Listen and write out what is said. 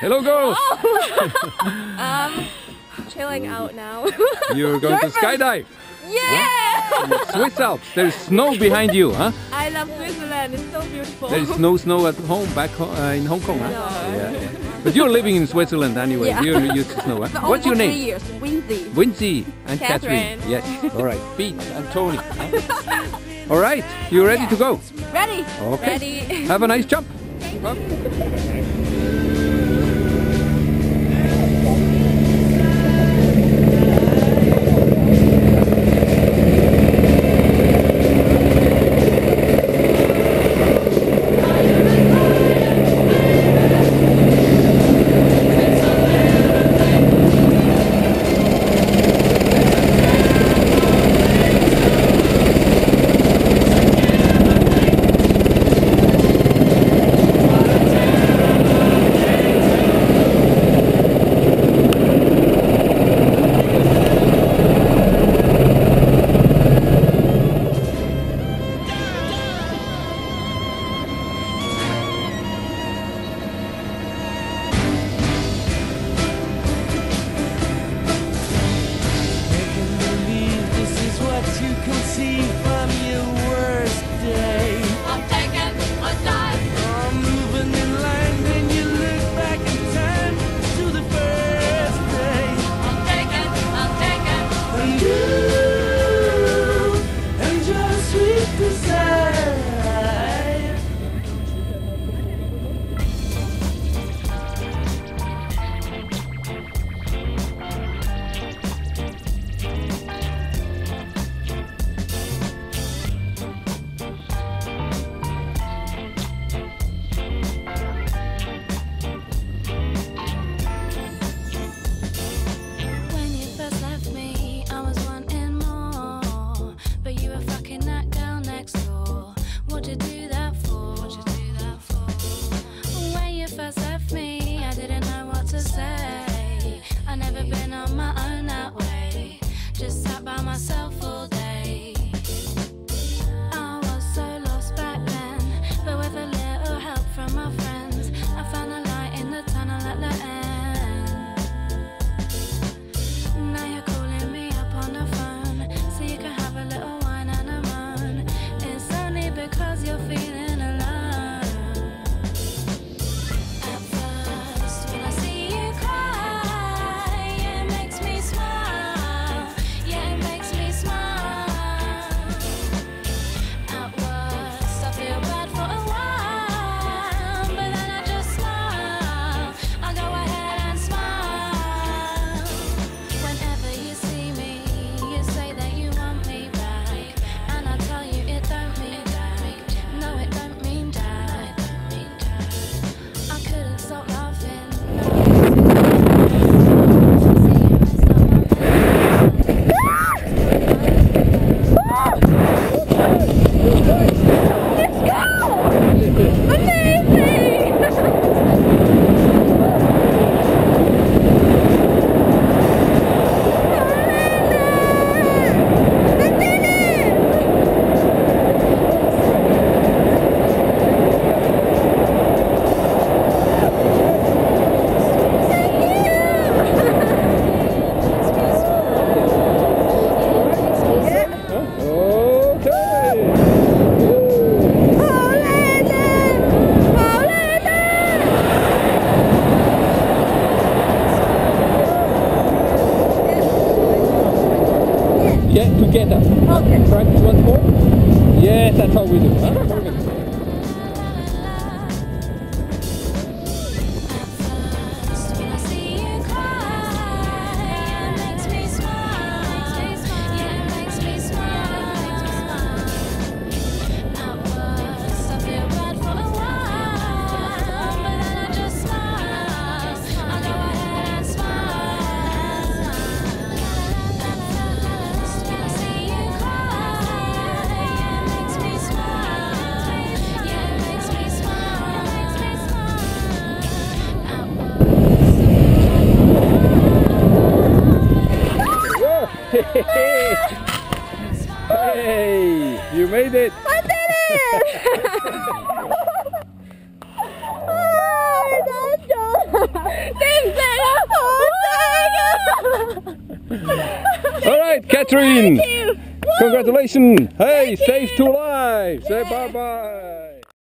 Hello, girl. Oh. um, chilling out now. You're going You're to skydive. Yeah. Huh? Swiss Alps. There's snow behind you, huh? I love Switzerland. It's so beautiful. There's no snow at home back ho uh, in Hong Kong, huh? No. Yeah, yeah. But you're living in Switzerland anyway. Yeah. You're used to snow. Huh? What's your name? Years. Winzy. And Catherine. Catherine. Yes. All right. Pete and Tony. All right. You ready yeah. to go? Ready. Okay. Ready. Have a nice jump. to say. I've never been on my own that way. Just sat by myself. Yeah, together. Okay. Practice once more. Yes, that's how we do. Huh? Hey, you made it. I did it. All right, Catherine. Congratulations. Hey, Thank saved you. two lives. Yeah. Say bye-bye.